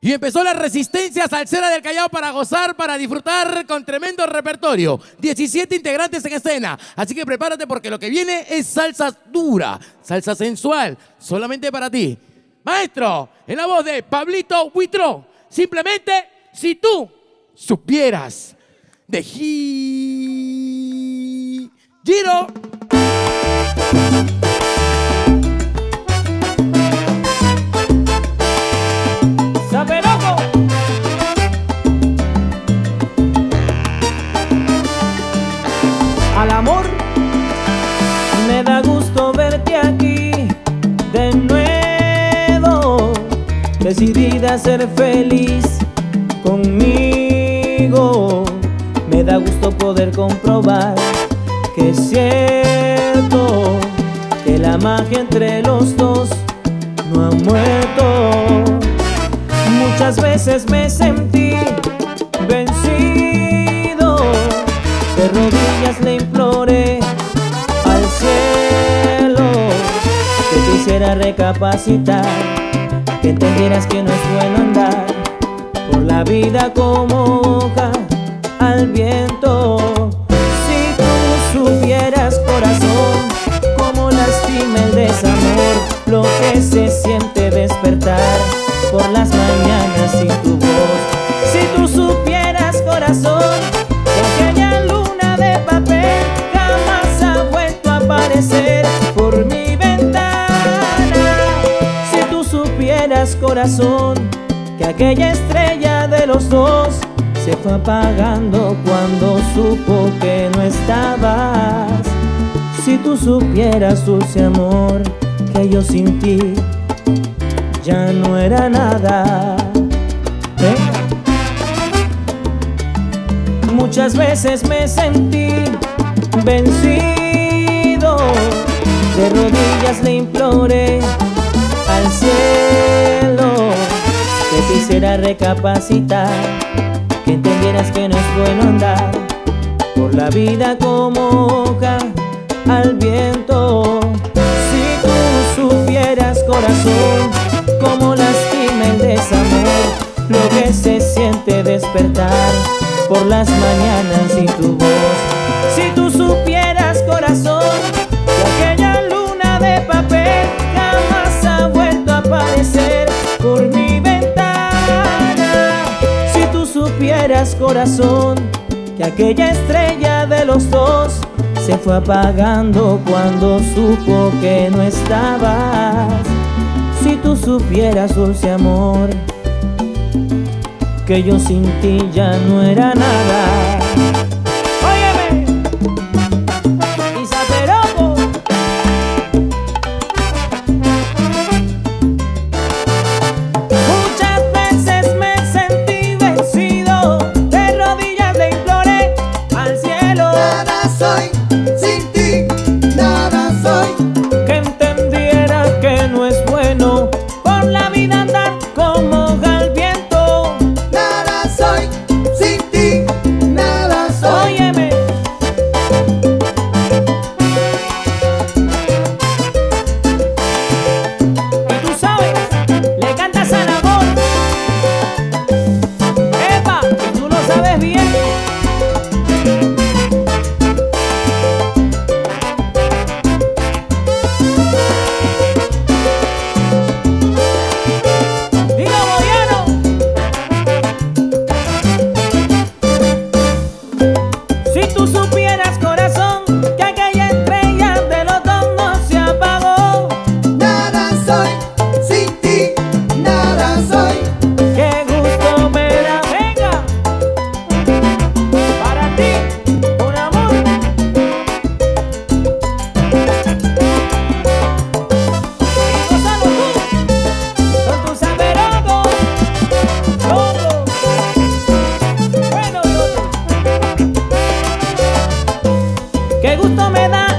Y empezó la resistencia salsera del Callao para gozar, para disfrutar con tremendo repertorio. 17 integrantes en escena. Así que prepárate porque lo que viene es salsa dura, salsa sensual, solamente para ti. Maestro, en la voz de Pablito Huitro. Simplemente, si tú supieras de Giro. Aquí de nuevo, decidida a ser feliz conmigo. Me da gusto poder comprobar que es cierto que la magia entre los dos no ha muerto. Muchas veces me sentí quisiera recapacitar, que entendieras que no es bueno andar por la vida como hoja al viento. Si tú supieras, corazón, cómo lastima el desamor, lo que se siente despertar por las mañanas corazón, que aquella estrella de los dos se fue apagando cuando supo que no estabas. Si tú supieras, dulce amor, que yo sin ti ya no era nada. ¿Eh? Muchas veces me sentí vencido de rodillas le imploré quisiera recapacitar, que entendieras que no es bueno andar por la vida como hoja al viento. Si tú supieras, corazón, cómo lastima el desamor, lo que se siente despertar por las mañanas sin tu voz. Si tú supieras, corazón, corazón que aquella estrella de los dos se fue apagando cuando supo que no estabas. Si tú supieras, dulce amor, que yo sin ti ya no era nada. Qué gusto me da